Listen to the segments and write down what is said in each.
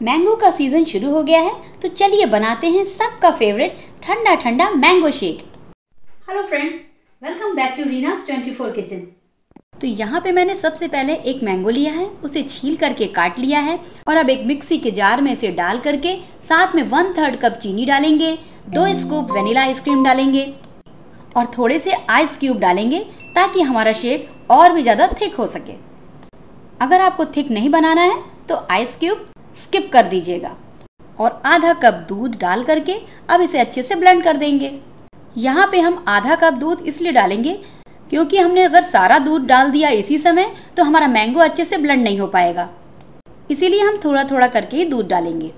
Mango का season शुरू हो गया है तो चलिए बनाते हैं सबका फेवरेट ठंडा ठंडा mango shake. Hello friends welcome back to Reena's 24 kitchen तो यहाँ पे मैंने सबसे पहले एक मैंगो लिया है उसे छील करके काट लिया है और अब एक मिक्सी के जार में इसे डाल करके साथ में वन थर्ड कप चीनी डालेंगे दो स्कूप वेनिला आइसक्रीम डालेंगे और थोड़े से आइस क्यूब डालेंगे ताकि हमारा शेक और भी ज़्यादा थिक हो सके। अगर आपको थिक नहीं बनाना है तो आइस क्यूब स्किप कर दीजिएगा। और आधा कप दूध डाल करके अब इसे अच्छे से ब्लेंड कर देंगे। यहाँ पे हम आधा कप दूध इसलिए डालेंगे क्योंकि हमने अगर सारा दूध डाल दिया इसी समय तो हमारा मैंगो अच्छे से ब्लेंड नहीं हो पाएगा। इसीलिए हम थोड़ा थोड़ा करके ही दूध डालेंगे।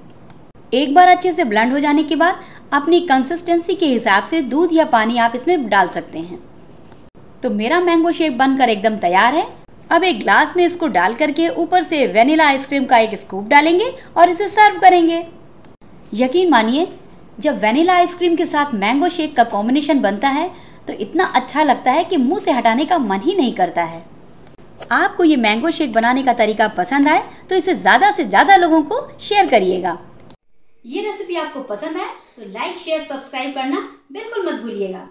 एक बार अच्छे से ब्लेंड हो जाने के बाद अपनी कंसिस्टेंसी के हिसाब से दूध या पानी आप इसमें डाल सकते हैं। तो मेरा मैंगो शेक बनकर एकदम तैयार है। अब एक ग्लास में इसको डाल करके ऊपर से वेनिला आइसक्रीम का एक स्कूप डालेंगे और इसे सर्व करेंगे। यकीन मानिए, जब वेनिला आइसक्रीम के साथ मैंगो शेक का कॉम्बिनेशन बनता है तो इतना अच्छा लगता है कि मुँह से हटाने का मन ही नहीं करता है। आपको ये मैंगो शेक बनाने का तरीका पसंद आए तो इसे ज़्यादा से ज़्यादा लोगों को शेयर करिएगा। ये रेसिपी आपको पसंद आए तो लाइक शेयर सब्सक्राइब करना बिल्कुल मत भूलिएगा।